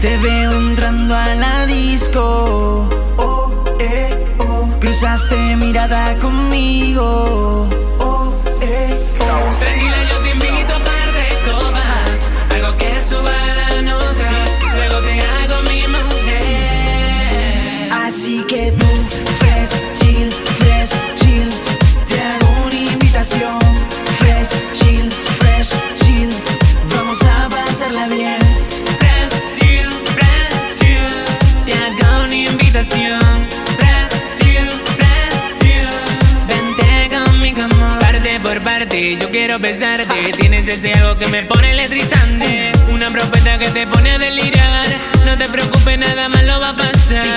Te veo entrando a la disco. Oh, eh, oh. Cruzaste mirada conmigo. Oh, eh, oh. Tranquila, yo te invito a par de copas. Algo que suba la nota. Luego te hago mi mujer. Así que tú, fresh, chill, fresh, chill. Te hago una invitación. Fresh, chill, fresh, chill. Vamos a pasarla bien. Yo quiero besarte. Tienes ese algo que me pone electrizante. Una propuesta que te pone a delirar. No te preocupes, nada más lo va a pasar.